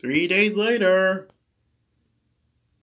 Three days later.